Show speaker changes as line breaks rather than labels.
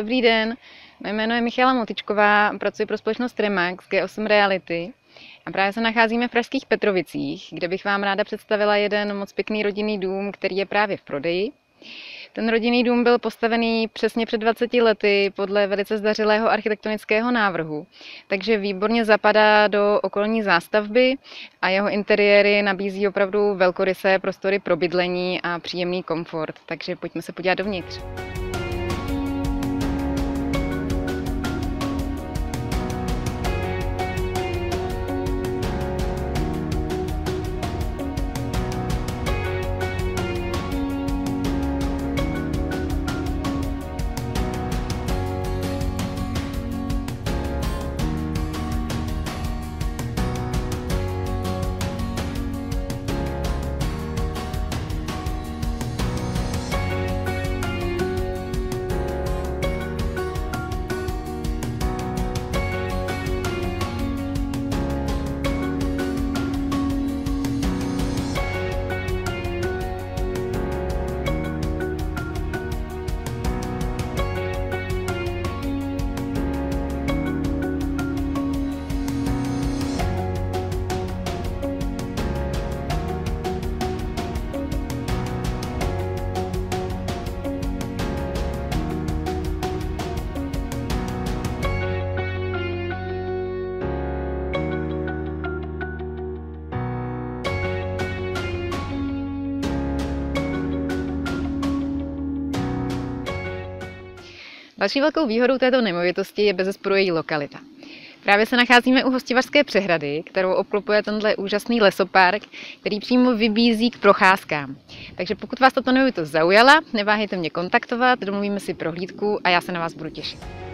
Dobrý den, mé jméno je Michála Motičková, pracuji pro společnost Remax G8 Reality a právě se nacházíme v pražských Petrovicích, kde bych vám ráda představila jeden moc pěkný rodinný dům, který je právě v prodeji. Ten rodinný dům byl postavený přesně před 20 lety podle velice zdařilého architektonického návrhu, takže výborně zapadá do okolní zástavby a jeho interiéry nabízí opravdu velkorysé prostory pro bydlení a příjemný komfort. Takže pojďme se podívat dovnitř. Další velkou výhodou této nemovitosti je bezesporu její lokalita. Právě se nacházíme u Hostivařské přehrady, kterou obklopuje tenhle úžasný lesopark, který přímo vybízí k procházkám. Takže pokud vás tato nemovitost zaujala, neváhejte mě kontaktovat, domluvíme si prohlídku a já se na vás budu těšit.